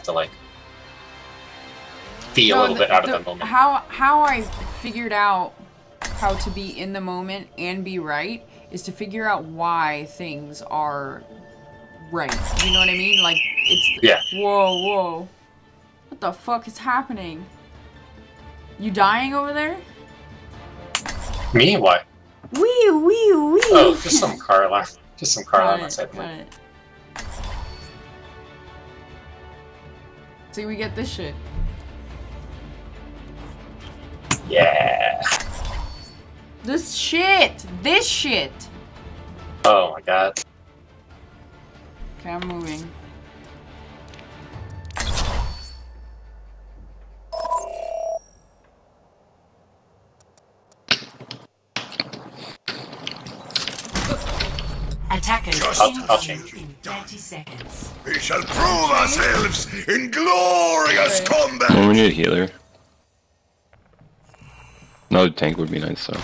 have to like be a little the- bit out the- of the moment. How how I figured out how to be in the moment and be right is to figure out why things are right. You know what I mean? Like it's Yeah. Whoa, whoa. What the fuck is happening? You dying over there? Me? Why? Wee wee wee. Oh, just some car alarm. Just some car alarm outside. got it. See, we get this shit. Yeah. This shit! This shit! Oh my god. Okay, I'm moving. Attackers I'll- I'll change. In 30 seconds. We shall prove ourselves in glorious Okay. combat. Well, we need a healer. Another tank would be nice, though.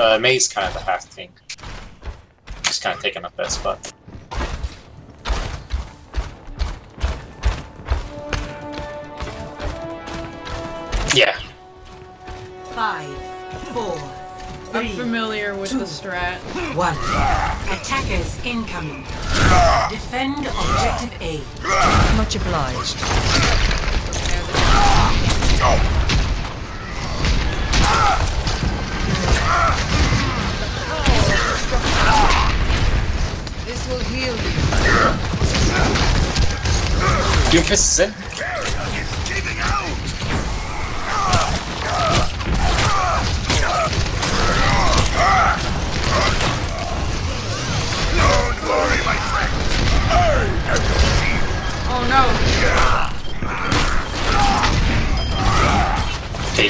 Uh, Mei's kind of the half tank. Just kind of taking up that spot. Yeah. Five, four, I'm familiar with the strat. one. Attackers incoming. Defend objective A. Much obliged. This will heal you. Doomfist is in.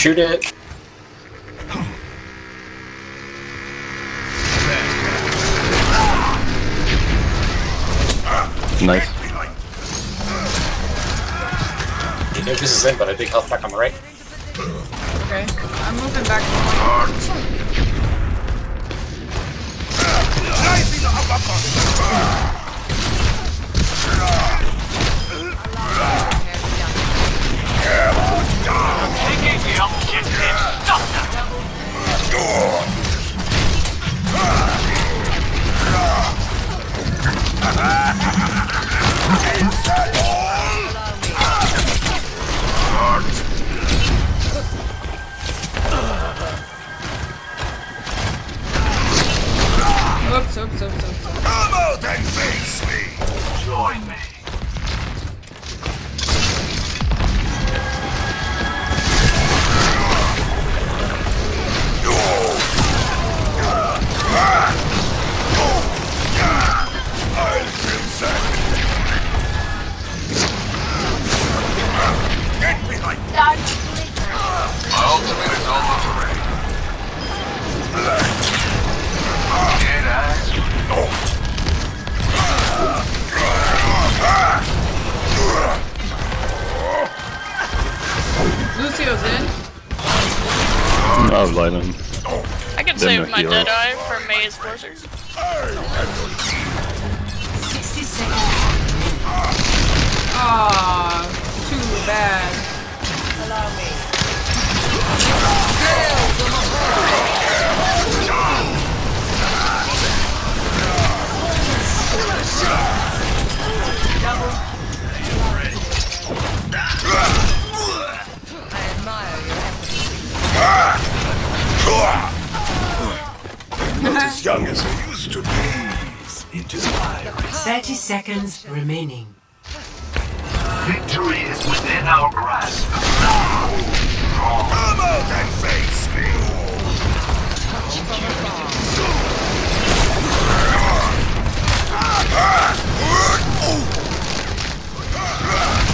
shoot it. Nice. The Doomfist is in, but a big health back on the right. Okay, I'm moving back. Rising Oops, oops, oops, oops. Come out and face me. Join me. Lucio's in. I'll light him. I can Then save my healer. dead eye for Maze Blizzard. 60 seconds. Ah, too bad. I 30 seconds remaining. Victory is within our grasp. Come out and face me! Ten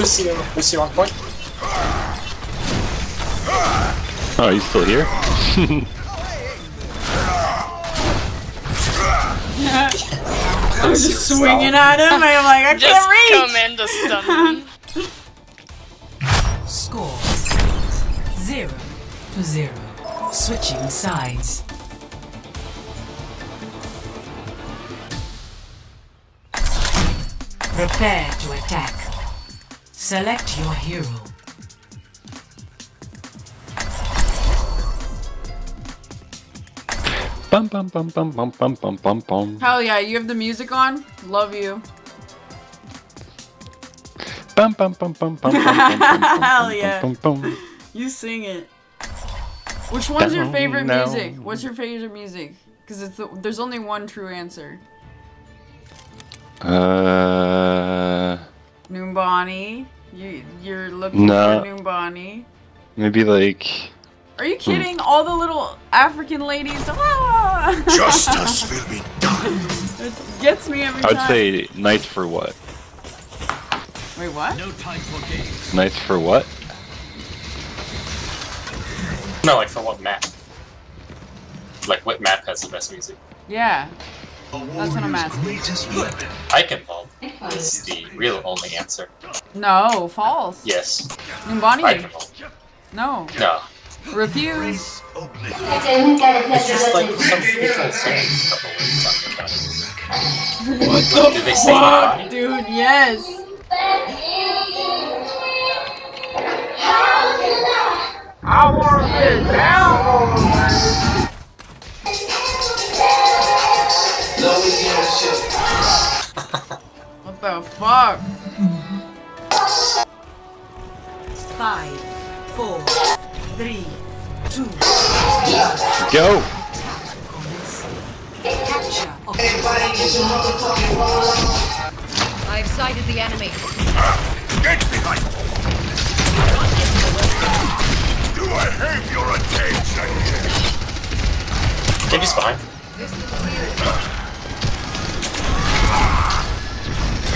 Lucy, uh, Lucy on point? Oh, he's still here? I'm just swinging at him. I'm like, I Just can't reach! Just come in to stun him. Score zero to zero. Switching sides. Prepare to attack. Select your hero. Bum bum bum bum bum bum bum bum bum. Hell yeah, you have the music on? Love you. Bum bum bum bum bum Hell yeah. bum bum bum. You sing it. Which one's your favorite down. music? What's your favorite music? Because it's the, there's only one true answer. Uh, Numbani. You you're looking No. for Numbani. maybe like Are you kidding? All the little African ladies. Ah! Justice will be done. it gets me every I would time. say Knights for what? Wait, what? Knights for what? No, like for what map? Like what map has the best music? Yeah. That's what I'm asking. Greatest weapon. Iconball is the real only answer. No, false. Yes, Numbani. Iconball. No. No, Refuse. it's just like some people saying a couple words on the body. What the Did they say Fuck, body? dude, yes. I wanna get down What the fuck? Five, four, three, two. Go! Capture I've sighted the enemy. Get behind! Do I have your attention? Maybe it's behind.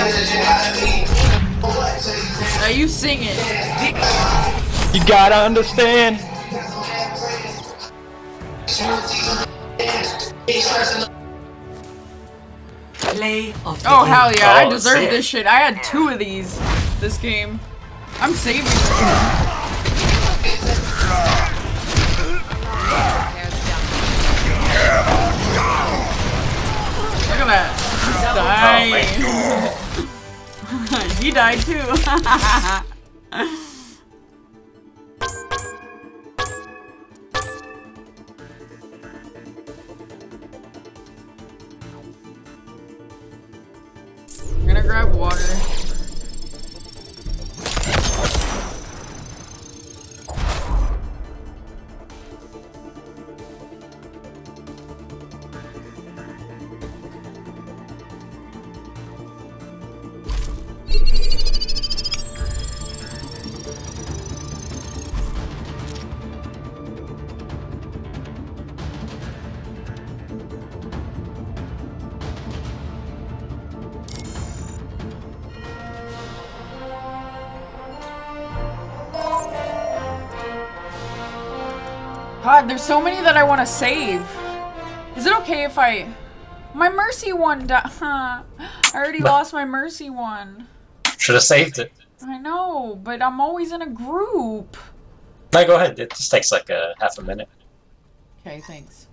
it. You singing? You gotta understand! play of the Oh game. hell yeah, I Oh, deserve this shit. I had two of these this game. I'm saving died too. I'm gonna grab water. God, there's so many that I want to save. Is it okay if I... My mercy one di- I already lost my mercy one. Should have saved it. I know, but I'm always in a group. No, go ahead. It just takes like a half a minute. Okay, thanks.